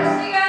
mercy